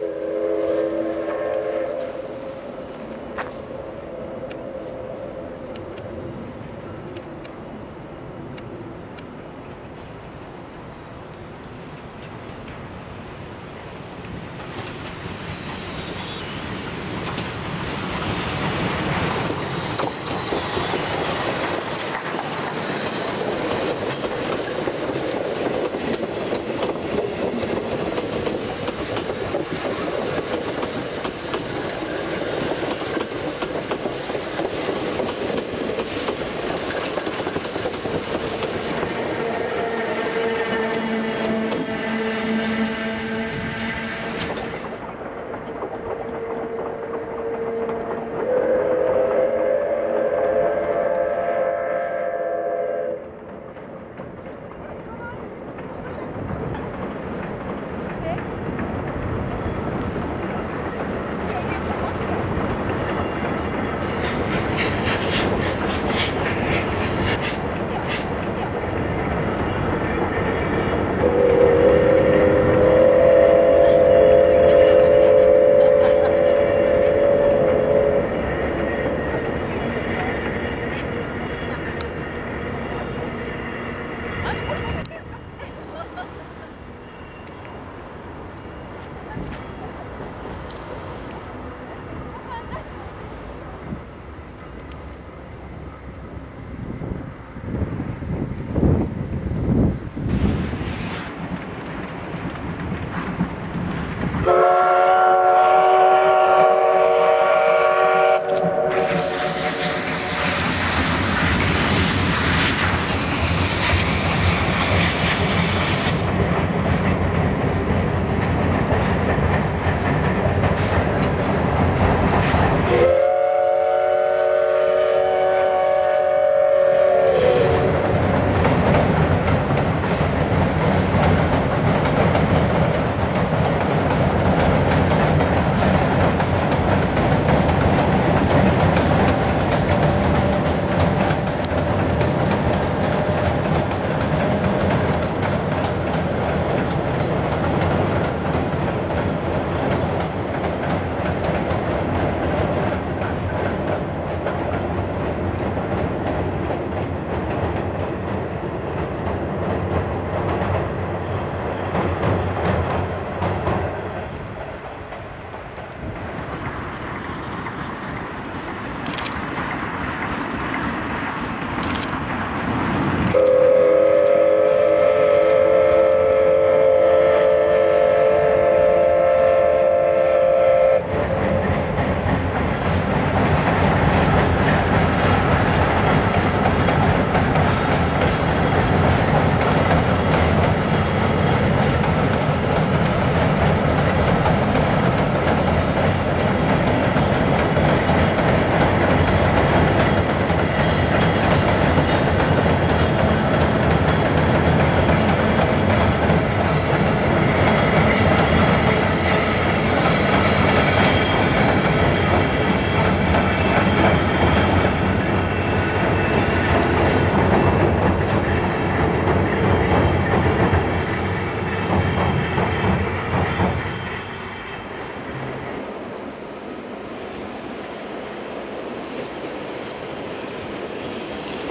Uh,